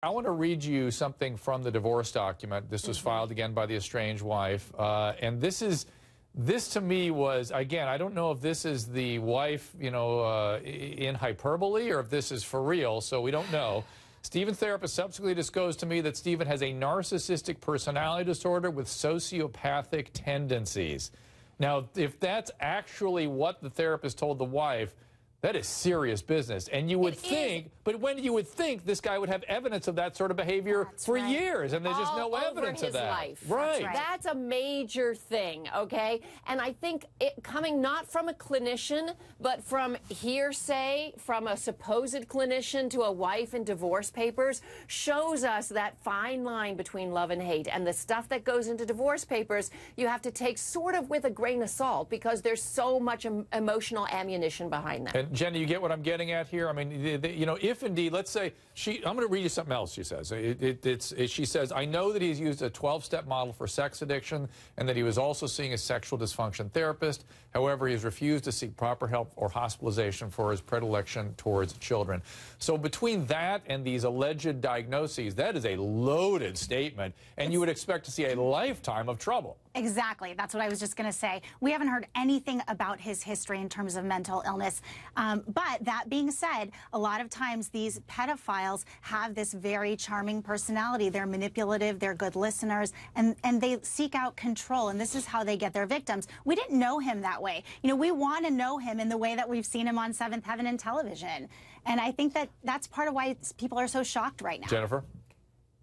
I want to read you something from the divorce document. This was mm -hmm. filed again by the estranged wife. Uh, and this is, this to me was, again, I don't know if this is the wife, you know, uh, in hyperbole or if this is for real, so we don't know. Stephen's therapist subsequently disclosed to me that Stephen has a narcissistic personality disorder with sociopathic tendencies. Now, if that's actually what the therapist told the wife, that is serious business. And you would it think, is. but when you would think this guy would have evidence of that sort of behavior That's for right. years, and there's All just no evidence of that. Life. Right. That's, right. That's a major thing, okay? And I think it coming not from a clinician, but from hearsay from a supposed clinician to a wife in divorce papers shows us that fine line between love and hate. And the stuff that goes into divorce papers, you have to take sort of with a grain of salt because there's so much emotional ammunition behind that. And Jenny, you get what I'm getting at here? I mean, the, the, you know, if indeed, let's say she, I'm going to read you something else. She says, it, it, it's, it, she says, I know that he's used a 12-step model for sex addiction, and that he was also seeing a sexual dysfunction therapist. However, he has refused to seek proper help or hospitalization for his predilection towards children. So between that and these alleged diagnoses, that is a loaded statement, and it's, you would expect to see a lifetime of trouble. Exactly. That's what I was just going to say. We haven't heard anything about his history in terms of mental illness. Um, but that being said, a lot of times these pedophiles have this very charming personality. They're manipulative, they're good listeners, and, and they seek out control. And this is how they get their victims. We didn't know him that way. You know, we want to know him in the way that we've seen him on Seventh Heaven and television. And I think that that's part of why people are so shocked right now. Jennifer?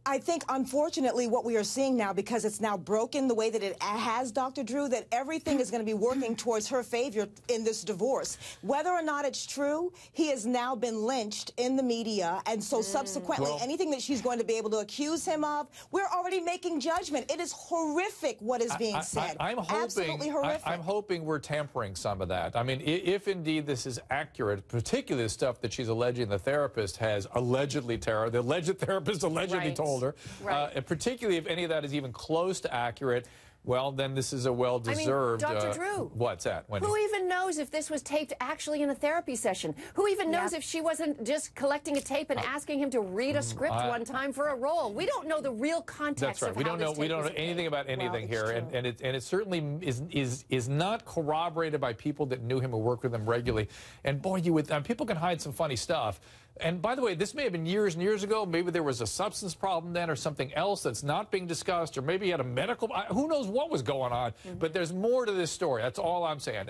I think, unfortunately, what we are seeing now, because it's now broken the way that it has, Dr. Drew, that everything is going to be working towards her favor in this divorce. Whether or not it's true, he has now been lynched in the media, and so mm. subsequently, well, anything that she's going to be able to accuse him of, we're already making judgment. It is horrific what is being I, said. I, am hoping, Absolutely horrific. I, am hoping we're tampering some of that. I mean, if indeed this is accurate, particularly the stuff that she's alleging the therapist has allegedly terror, the alleged therapist allegedly right. told older. Right. Uh, particularly if any of that is even close to accurate. Well, then this is a well-deserved. I mean, Dr. Uh, Drew. What's that? Wendy? Who even knows if this was taped actually in a therapy session? Who even knows if she wasn't just collecting a tape and uh, asking him to read a script uh, one time for a role? We don't know the real context. That's right. we don't know. We don't know anything about anything well, here, and, and it and it certainly is is is not corroborated by people that knew him or worked with him regularly. And boy, you would people can hide some funny stuff. And by the way, this may have been years and years ago. Maybe there was a substance problem then or something else that's not being discussed, or maybe he had a medical, who knows what was going on. Mm -hmm. But there's more to this story. That's all I'm saying. And